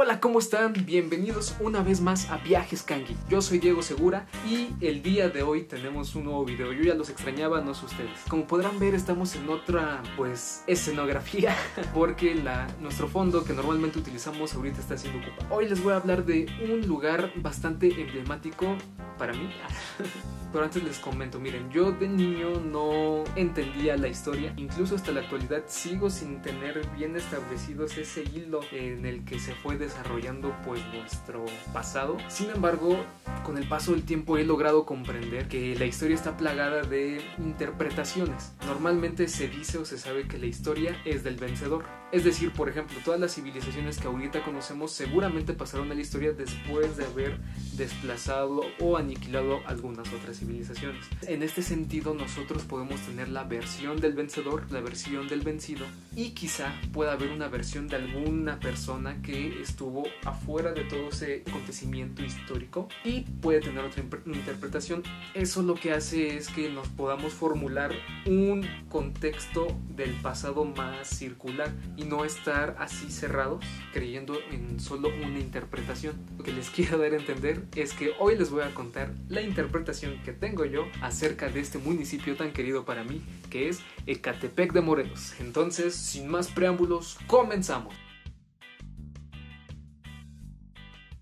Hola, ¿cómo están? Bienvenidos una vez más a Viajes Kangi. Yo soy Diego Segura y el día de hoy tenemos un nuevo video. Yo ya los extrañaba, no sé ustedes. Como podrán ver, estamos en otra, pues, escenografía porque la, nuestro fondo que normalmente utilizamos ahorita está siendo ocupado. Hoy les voy a hablar de un lugar bastante emblemático para mí. Pero antes les comento, miren, yo de niño no entendía la historia, incluso hasta la actualidad sigo sin tener bien establecidos ese hilo en el que se fue desarrollando pues nuestro pasado. Sin embargo, con el paso del tiempo he logrado comprender que la historia está plagada de interpretaciones. Normalmente se dice o se sabe que la historia es del vencedor. Es decir, por ejemplo, todas las civilizaciones que ahorita conocemos seguramente pasaron a la historia después de haber desplazado o aniquilado algunas otras civilizaciones. En este sentido, nosotros podemos tener la versión del vencedor, la versión del vencido, y quizá pueda haber una versión de alguna persona que estuvo afuera de todo ese acontecimiento histórico y puede tener otra interpretación. Eso lo que hace es que nos podamos formular un contexto del pasado más circular y no estar así cerrados creyendo en solo una interpretación. Lo que les quiero dar a entender es que hoy les voy a contar la interpretación que tengo yo acerca de este municipio tan querido para mí que es Ecatepec de Morelos. Entonces, sin más preámbulos, comenzamos.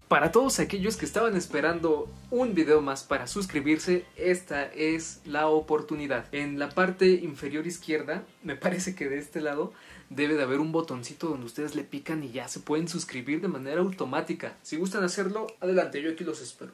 Para todos aquellos que estaban esperando un video más para suscribirse, esta es la oportunidad. En la parte inferior izquierda, me parece que de este lado, debe de haber un botoncito donde ustedes le pican y ya se pueden suscribir de manera automática. Si gustan hacerlo, adelante, yo aquí los espero.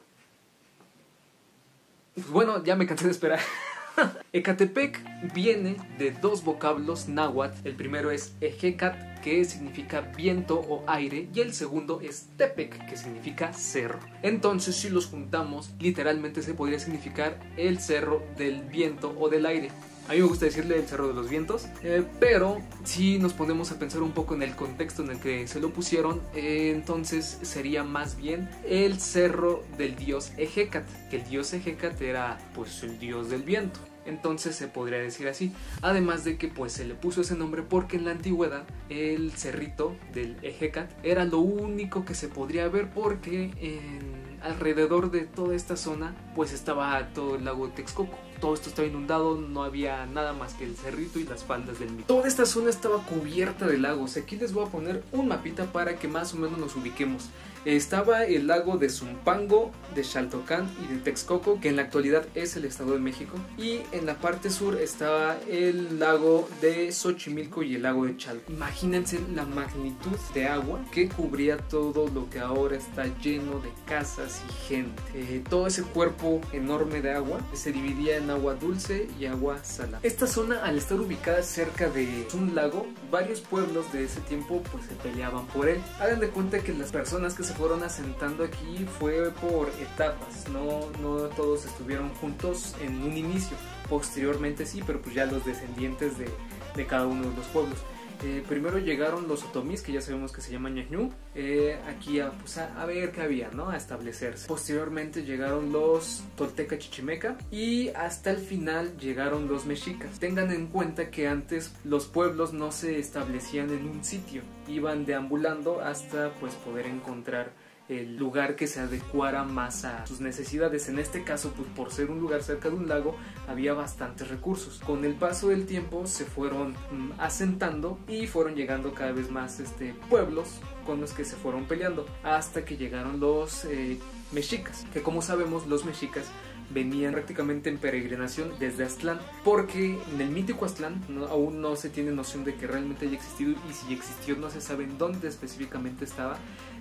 Pues bueno, ya me cansé de esperar. Ecatepec viene de dos vocablos náhuatl. El primero es Ejecat, que significa viento o aire, y el segundo es Tepec, que significa cerro. Entonces, si los juntamos, literalmente se podría significar el cerro del viento o del aire. A mí me gusta decirle el Cerro de los Vientos, eh, pero si nos ponemos a pensar un poco en el contexto en el que se lo pusieron, eh, entonces sería más bien el Cerro del dios Ejecat, que el dios Ejecat era pues el dios del viento. Entonces se podría decir así. Además de que pues se le puso ese nombre porque en la antigüedad el cerrito del Ejecat era lo único que se podría ver porque en, alrededor de toda esta zona pues estaba todo el lago de Texcoco todo esto estaba inundado, no había nada más que el cerrito y las faldas del mismo. Toda esta zona estaba cubierta de lagos. Aquí les voy a poner un mapita para que más o menos nos ubiquemos estaba el lago de Zumpango, de Xaltocán y de Texcoco, que en la actualidad es el Estado de México. Y en la parte sur estaba el lago de Xochimilco y el lago de Chalco. Imagínense la magnitud de agua que cubría todo lo que ahora está lleno de casas y gente. Eh, todo ese cuerpo enorme de agua se dividía en agua dulce y agua salada. Esta zona, al estar ubicada cerca de un lago, varios pueblos de ese tiempo pues se peleaban por él. Hagan de cuenta que las personas que se fueron asentando aquí fue por etapas, no, no todos estuvieron juntos en un inicio, posteriormente sí, pero pues ya los descendientes de, de cada uno de los pueblos. Eh, primero llegaron los otomís, que ya sabemos que se llaman ñañú, eh, aquí a, pues a, ver qué había, ¿no? A establecerse. Posteriormente llegaron los tolteca chichimeca y hasta el final llegaron los mexicas. Tengan en cuenta que antes los pueblos no se establecían en un sitio, iban deambulando hasta pues poder encontrar el lugar que se adecuara más a sus necesidades. En este caso, pues por ser un lugar cerca de un lago, había bastantes recursos. Con el paso del tiempo se fueron mm, asentando y fueron llegando cada vez más este, pueblos con los que se fueron peleando hasta que llegaron los eh, mexicas, que como sabemos los mexicas venían prácticamente en peregrinación desde Aztlán, porque en el mítico Aztlán aún no se tiene noción de que realmente haya existido y si existió no se sabe en dónde específicamente estaba.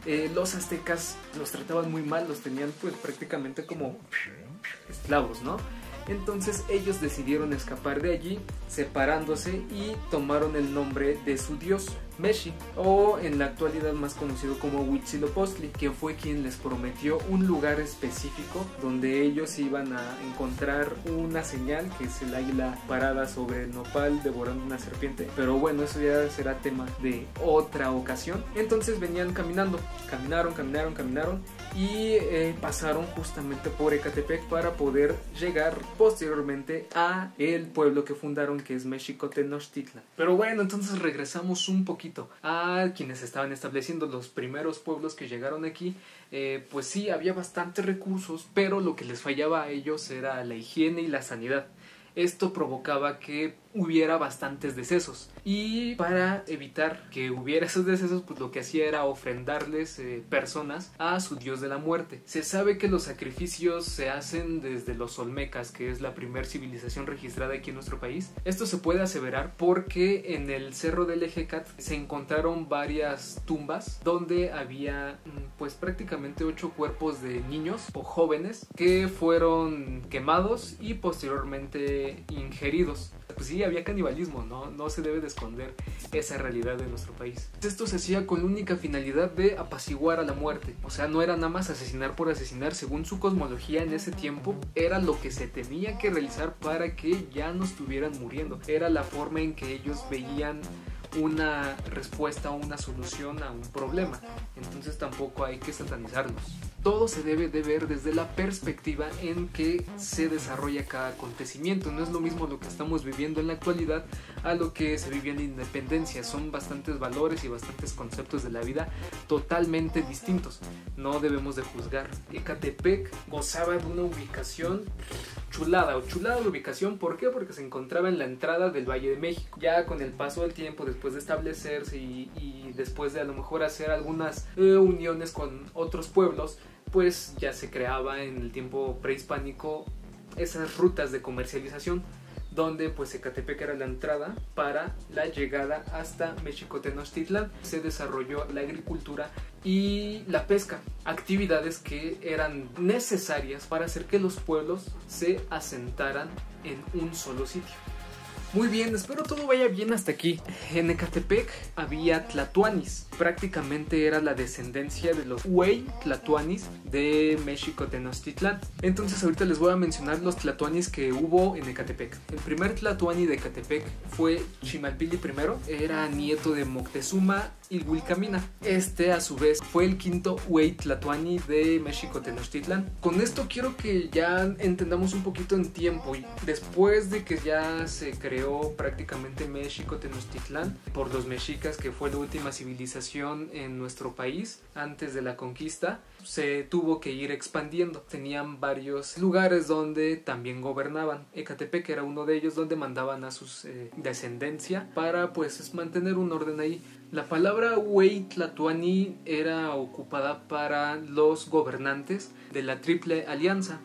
Eh, los aztecas los trataban muy mal, los tenían pues prácticamente como esclavos, ¿no? Entonces ellos decidieron escapar de allí, separándose y tomaron el nombre de su dios, Meshi, o en la actualidad más conocido como Huitzilopochtli, que fue quien les prometió un lugar específico donde ellos iban a encontrar una señal, que es el águila parada sobre el nopal devorando una serpiente. Pero bueno, eso ya será tema de otra ocasión. Entonces venían caminando, caminaron, caminaron, caminaron y eh, pasaron justamente por Ecatepec para poder llegar posteriormente a el pueblo que fundaron que es Mexico Tenochtitlan. Pero bueno, entonces regresamos un poquito a quienes estaban estableciendo los primeros pueblos que llegaron aquí, eh, pues sí, había bastantes recursos, pero lo que les fallaba a ellos era la higiene y la sanidad. Esto provocaba que hubiera bastantes decesos. Y para evitar que hubiera esos decesos, pues lo que hacía era ofrendarles eh, personas a su dios de la muerte. Se sabe que los sacrificios se hacen desde los Olmecas, que es la primera civilización registrada aquí en nuestro país. Esto se puede aseverar porque en el cerro del Ejecat se encontraron varias tumbas donde había mm, pues prácticamente ocho cuerpos de niños o jóvenes que fueron quemados y posteriormente ingeridos pues sí, había canibalismo, ¿no? No se debe de esconder esa realidad de nuestro país. Esto se hacía con la única finalidad de apaciguar a la muerte. O sea, no era nada más asesinar por asesinar. Según su cosmología en ese tiempo, era lo que se tenía que realizar para que ya no estuvieran muriendo. Era la forma en que ellos veían una respuesta o una solución a un problema. Entonces tampoco hay que satanizarlos todo se debe de ver desde la perspectiva en que se desarrolla cada acontecimiento. No es lo mismo lo que estamos viviendo en la actualidad a lo que se vivía en la independencia. Son bastantes valores y bastantes conceptos de la vida totalmente distintos. No debemos de juzgar. Ecatepec gozaba de una ubicación chulada o chulada de ubicación. ¿Por qué? Porque se encontraba en la entrada del Valle de México. Ya con el paso del tiempo, después de establecerse y, después de a lo mejor hacer algunas eh, uniones con otros pueblos, pues ya se creaba en el tiempo prehispánico esas rutas de comercialización donde pues Ecatepec era la entrada para la llegada hasta Tenochtitlan. Se desarrolló la agricultura y la pesca, actividades que eran necesarias para hacer que los pueblos se asentaran en un solo sitio. Muy bien, espero todo vaya bien hasta aquí. En Ecatepec había tlatuanis. Prácticamente era la descendencia de los Huey tlatuanis de México Tenochtitlan. Entonces ahorita les voy a mencionar los tlatuanis que hubo en Ecatepec. El primer tlatuani de Ecatepec fue Chimalpili I. Era nieto de Moctezuma y Wilcamina. Este a su vez fue el quinto Huey tlatuani de México Tenochtitlan. Con esto quiero que ya entendamos un poquito en tiempo. Después de que ya se creó prácticamente México Tenochtitlán por los mexicas, que fue la última civilización en nuestro país antes de la conquista. Se tuvo que ir expandiendo. Tenían varios lugares donde también gobernaban. Ecatepec era uno de ellos donde mandaban a sus eh, descendencia para pues mantener un orden ahí. La palabra Tlatuani era ocupada para los gobernantes de la Triple Alianza.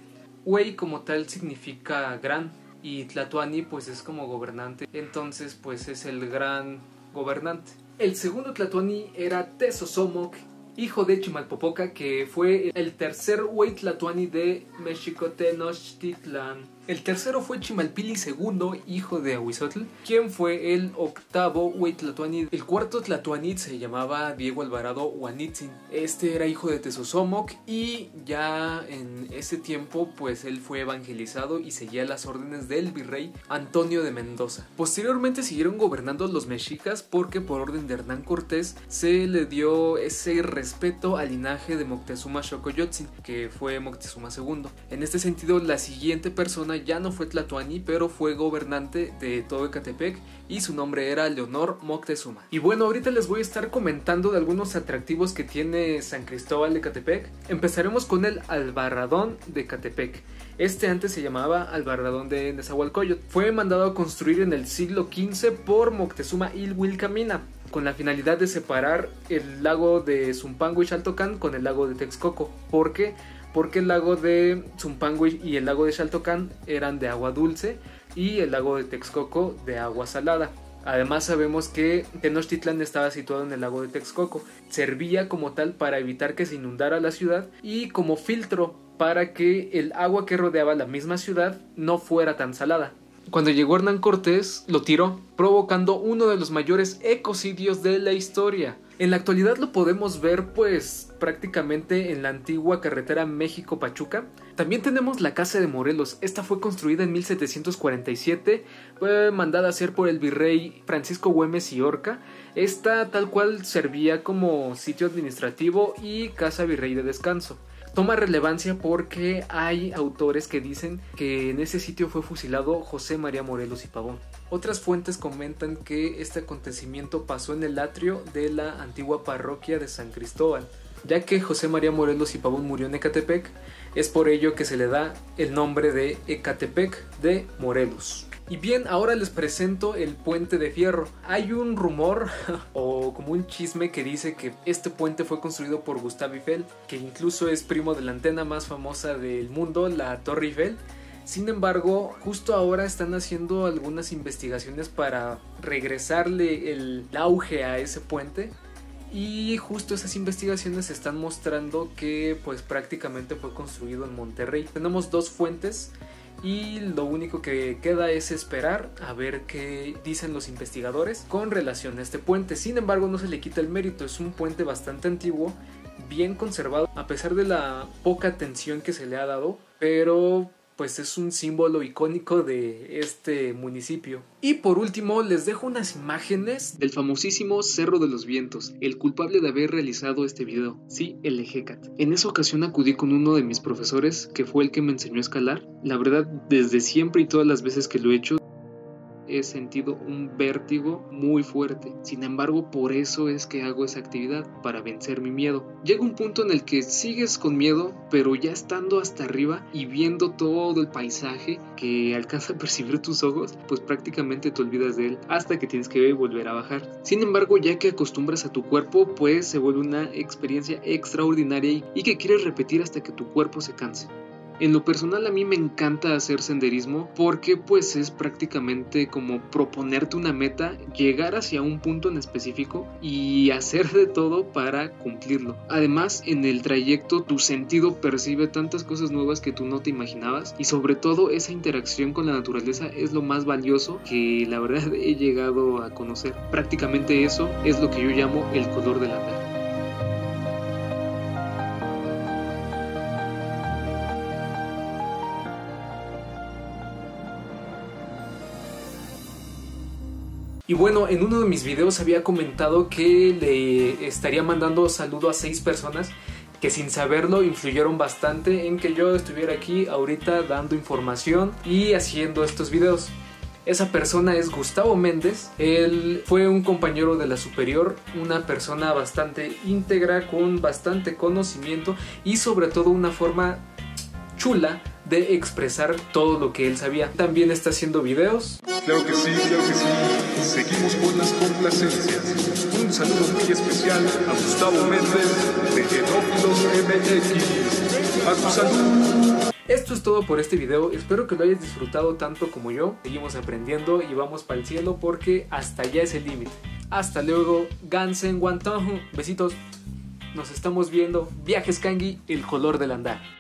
Huey como tal significa gran y Tlatuani pues es como gobernante, entonces pues es el gran gobernante. El segundo Tlatuani era Tezosomoc, hijo de Chimalpopoca, que fue el tercer Tlatuani de México Tenochtitlan. El tercero fue Chimalpili II, hijo de Ahuizotl, quien fue el octavo Huaytlatuani. El cuarto Tlatuanit se llamaba Diego Alvarado Huanitzin. Este era hijo de Tezosomoc y ya en ese tiempo pues él fue evangelizado y seguía las órdenes del virrey Antonio de Mendoza. Posteriormente siguieron gobernando los mexicas porque por orden de Hernán Cortés se le dio ese respeto al linaje de Moctezuma Xocoyotzin, que fue Moctezuma II. En este sentido, la siguiente persona ya no fue Tlatuani, pero fue gobernante de todo Ecatepec y su nombre era Leonor Moctezuma. Y bueno, ahorita les voy a estar comentando de algunos atractivos que tiene San Cristóbal de Ecatepec. Empezaremos con el Albarradón de Ecatepec. Este antes se llamaba Albarradón de Nezahualcóyotl. Fue mandado a construir en el siglo XV por Moctezuma Ilhuilcamina con la finalidad de separar el lago de Zumpango y Xaltocán con el lago de Texcoco. ¿Por qué? Porque el lago de Zumpangue y el lago de Xaltocán eran de agua dulce y el lago de Texcoco de agua salada. Además sabemos que Tenochtitlan estaba situado en el lago de Texcoco. Servía como tal para evitar que se inundara la ciudad y como filtro para que el agua que rodeaba la misma ciudad no fuera tan salada. Cuando llegó Hernán Cortés, lo tiró, provocando uno de los mayores ecocidios de la historia. En la actualidad lo podemos ver pues prácticamente en la antigua carretera México-Pachuca. También tenemos la Casa de Morelos. Esta fue construida en 1747, fue mandada a hacer por el virrey Francisco Güemes y Orca. Esta tal cual servía como sitio administrativo y casa virrey de descanso. Toma relevancia porque hay autores que dicen que en ese sitio fue fusilado José María Morelos y Pavón. Otras fuentes comentan que este acontecimiento pasó en el atrio de la antigua parroquia de San Cristóbal, ya que José María Morelos y Pavón murió en Ecatepec, es por ello que se le da el nombre de Ecatepec de Morelos. Y bien, ahora les presento el puente de fierro. Hay un rumor o como un chisme que dice que este puente fue construido por Gustave Eiffel, que incluso es primo de la antena más famosa del mundo, la Torre Eiffel. Sin embargo, justo ahora están haciendo algunas investigaciones para regresarle el auge a ese puente. Y justo esas investigaciones están mostrando que pues prácticamente fue construido en Monterrey. Tenemos dos fuentes y lo único que queda es esperar a ver qué dicen los investigadores con relación a este puente. Sin embargo, no se le quita el mérito, es un puente bastante antiguo, bien conservado, a pesar de la poca atención que se le ha dado, pero pues es un símbolo icónico de este municipio. Y por último les dejo unas imágenes del famosísimo Cerro de los Vientos, el culpable de haber realizado este video, sí, el Ejecat. En esa ocasión acudí con uno de mis profesores, que fue el que me enseñó a escalar. La verdad, desde siempre y todas las veces que lo he hecho, he sentido un vértigo muy fuerte. Sin embargo, por eso es que hago esa actividad, para vencer mi miedo. Llega un punto en el que sigues con miedo, pero ya estando hasta arriba y viendo todo el paisaje que alcanza a percibir tus ojos, pues prácticamente te olvidas de él hasta que tienes que volver a bajar. Sin embargo, ya que acostumbras a tu cuerpo, pues se vuelve una experiencia extraordinaria y que quieres repetir hasta que tu cuerpo se canse. En lo personal a mí me encanta hacer senderismo porque pues es prácticamente como proponerte una meta, llegar hacia un punto en específico y hacer de todo para cumplirlo. Además en el trayecto tu sentido percibe tantas cosas nuevas que tú no te imaginabas y sobre todo esa interacción con la naturaleza es lo más valioso que la verdad he llegado a conocer. Prácticamente eso es lo que yo llamo el color de la andar. Y bueno, en uno de mis videos había comentado que le estaría mandando saludo a seis personas que sin saberlo influyeron bastante en que yo estuviera aquí ahorita dando información y haciendo estos videos. Esa persona es Gustavo Méndez. Él fue un compañero de la superior, una persona bastante íntegra, con bastante conocimiento y sobre todo una forma chula de expresar todo lo que él sabía. También está haciendo videos. Claro que sí, claro que sí. Seguimos con las complacencias. Un saludo muy especial a Gustavo Méndez de Genófilos MX. A tu salud. Esto es todo por este video, espero que lo hayas disfrutado tanto como yo. Seguimos aprendiendo y vamos para el cielo porque hasta allá es el límite. Hasta luego, Gansen Guantanjo. Besitos. Nos estamos viendo. Viajes Kangi, el color del andar.